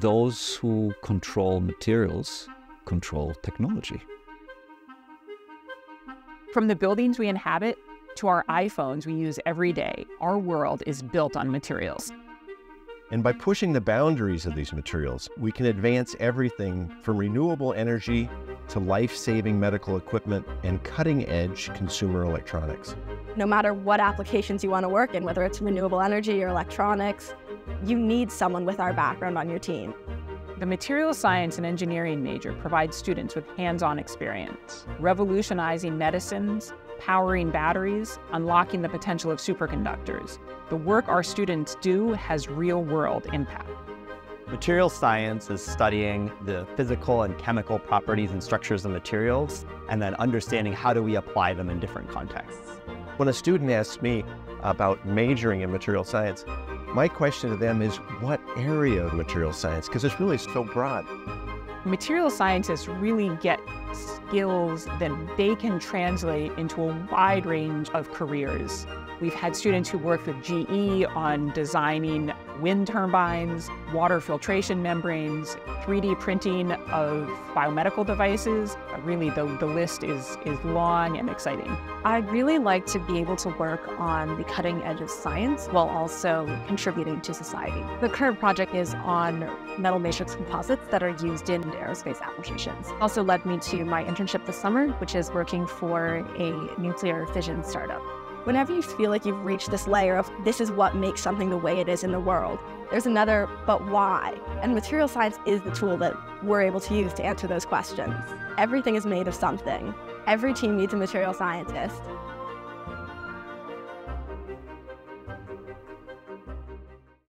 those who control materials control technology. From the buildings we inhabit to our iPhones we use every day, our world is built on materials. And by pushing the boundaries of these materials, we can advance everything from renewable energy to life saving medical equipment and cutting edge consumer electronics. No matter what applications you want to work in, whether it's renewable energy or electronics, you need someone with our background on your team. The material science and engineering major provides students with hands-on experience, revolutionizing medicines, powering batteries, unlocking the potential of superconductors. The work our students do has real-world impact. Material science is studying the physical and chemical properties and structures of materials, and then understanding how do we apply them in different contexts. When a student asks me about majoring in material science, my question to them is what area of material science? Because it's really so broad. Material scientists really get skills that they can translate into a wide range of careers. We've had students who worked with GE on designing wind turbines, water filtration membranes, 3D printing of biomedical devices. Really, the, the list is, is long and exciting. I'd really like to be able to work on the cutting edge of science while also contributing to society. The current project is on metal matrix composites that are used in aerospace applications. Also led me to my internship this summer, which is working for a nuclear fission startup. Whenever you feel like you've reached this layer of this is what makes something the way it is in the world, there's another, but why? And material science is the tool that we're able to use to answer those questions. Everything is made of something. Every team needs a material scientist,